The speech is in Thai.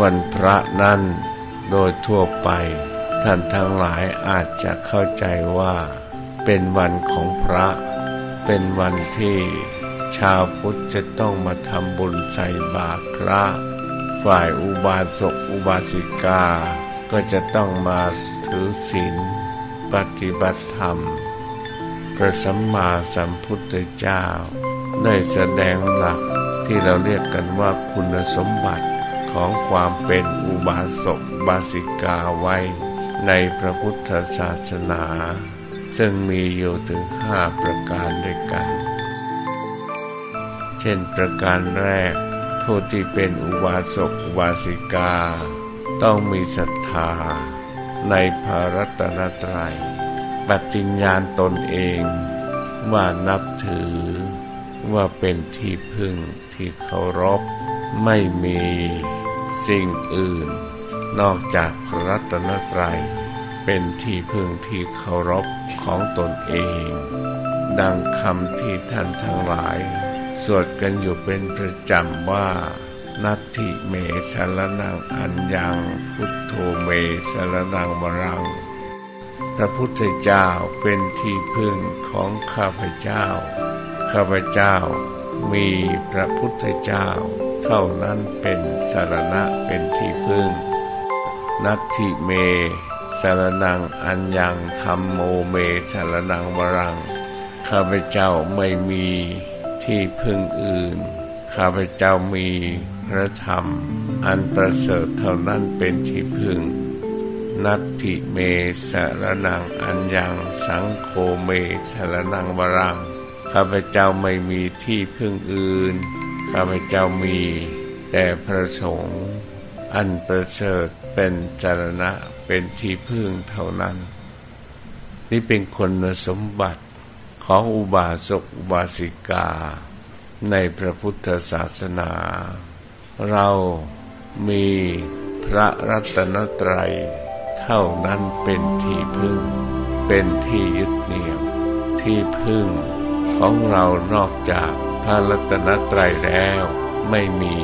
วันพระนั้นโดยทั่วไป ท่านทั้งหลายอาจจะเข้าใจว่า เป็นวันของพระ เป็นวันที่ชาวพุทธจะต้องมาทำบุญใส่บาตรพระ ฝ่ายอุบาสกอุบาสิกา ก็จะต้องมาถือศีลปฏิบัติธรรม พระสัมมาสัมพุทธเจ้า ได้แสดงหลักที่เราเรียกกันว่าคุณสมบัติ ของความเป็นอุบาสกบาสิกาไว้ในพระพุทธศาสนา ซึ่งมีอยู่ถึงห้าประการด้วยกัน เช่นประการแรก ผู้ที่เป็นอุบาสกอุบาสิกา ต้องมีศรัทธา ในพระรัตนตรัยปฏิญญาณตนเองว่านับถือว่าเป็นที่พึ่งที่เคารพไม่มี สิ่งอื่น นอกจากพระรัตนตรัย เป็นที่พึ่งที่เคารพของตนเอง ดังคำที่ท่านทั้งหลาย สวดกันอยู่เป็นประจำว่า นัตถิเมสารนังอัญญัง พุทโธเมสารนังวรัง พระพุทธเจ้าเป็นที่พึ่งของข้าพเจ้า ข้าพเจ้า มีพระพุทธเจ้า เท่านั้นเป็นสารณะเป็นที่พึ่ง นัตถิเมสารนังอัญญังธรรมโมเมสารนังวรัง ข้าพเจ้าไม่มีที่พึ่งอื่น ข้าพเจ้ามีพระธรรม อันประเสริฐเท่านั้นเป็นที่พึ่ง นัตถิเมสารนังอัญญังสังโฆเมสารนังวรัง ข้าพเจ้าไม่มีที่พึ่งอื่น ข้าพเจ้ามีแต่พระสงฆ์อันประเสริฐเป็นจารณะเป็นที่พึ่งเท่านั้น นี่เป็นคนสมบัติของอุบาสกอุบาสิกา ในพระพุทธศาสนา เรามีพระรัตนตรัย เท่านั้นเป็นที่พึ่ง เป็นที่ยึดเหนี่ยวที่พึ่ง ของเรานอกจากพระรัตนตรัยแล้วไม่มี